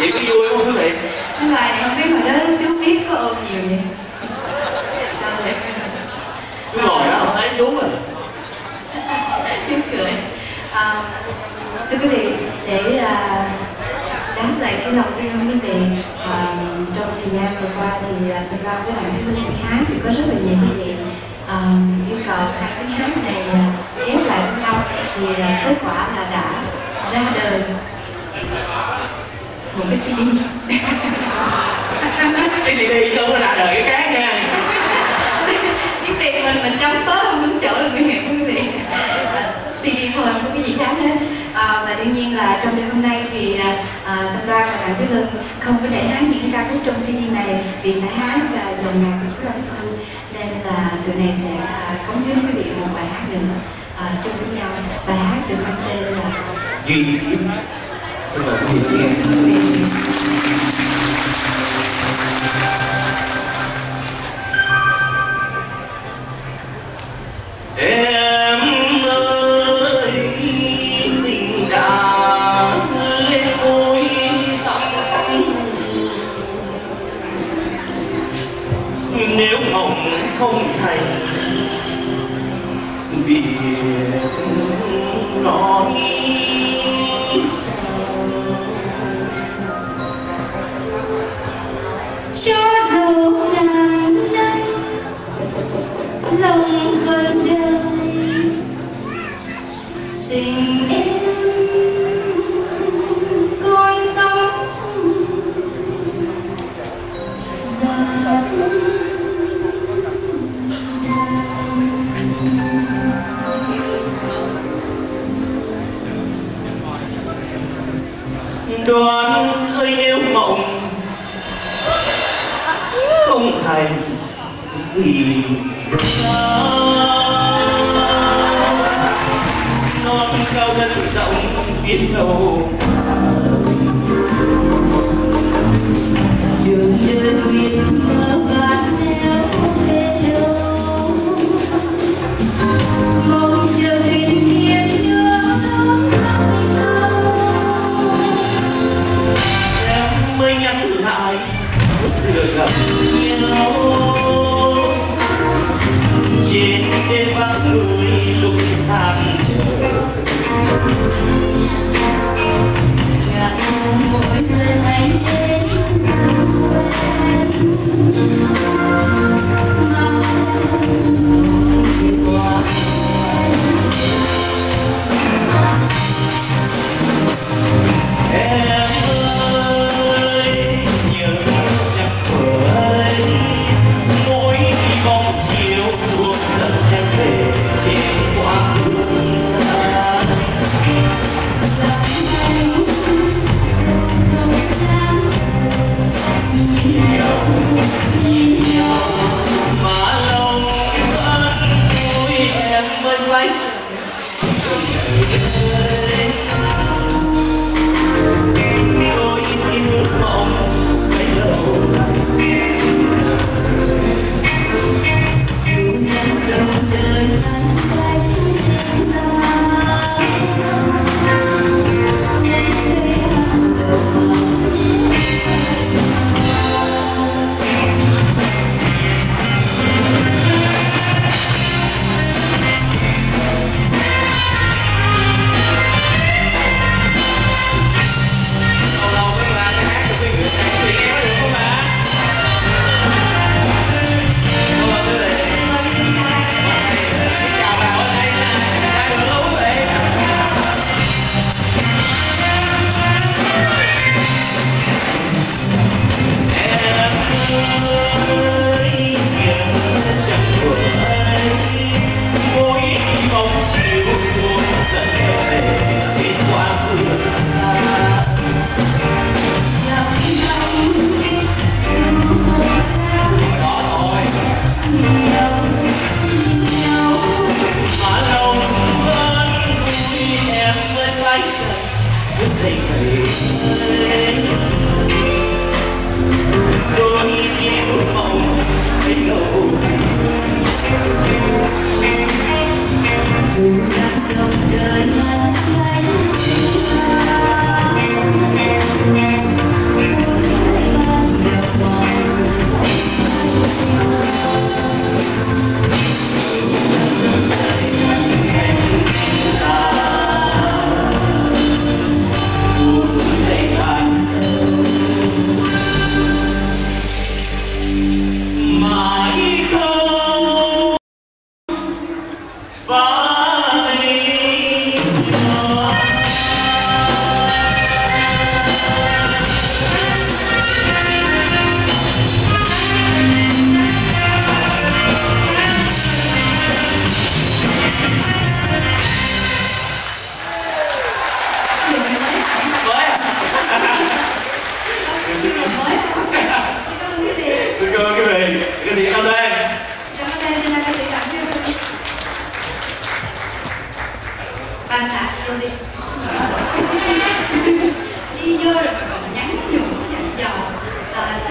vậy có vui không quý vị nhưng mà không biết hồi đó chú biết có ôm nhiều vậy? Chú ngồi đó không thấy chú rồi chú cười. À, thưa quý vị để à, đáp lại cái lòng tri ân quý vị à, trong thời gian vừa qua thì à, tôi lo với lại cái linh hát thì có rất là nhiều quý vị à, yêu cầu hai cái hát này à, ghép lại với nhau. Thì à, kết quả là đã ra đời một cái CD. Cái CD không có ra đời cái khác nha. Tiếng việt mình mình chấm phớt không đúng chỗ là nguy hiểm quý vị. À, CD thôi không có cái gì khác hết. À, và đương nhiên là trong đêm hôm nay thì à, à, Tâm Đoan và Đặng Thúy Lân không có thể hát những ca khúc trong CD này vì phải hát à, dòng nhạc của chú Lâm Phương nên là tụi này sẽ cống hiến quý vị một bài hát nữa à, chung với nhau. Bài hát được mang tên là duyên kiếp xin mời quý vị lắng nghe nếu mộng không thành biệt đoán ơi nếu mộng. Không thành vì sao sống biết đâu đường đơn biết mơ bạn theo thế đâu mong chờ duyên kiếp nữa không em mới nhắn lại sửa gặp nhau trên đêm vắng người lúc hàng. Thank you. Mới mới quay trở với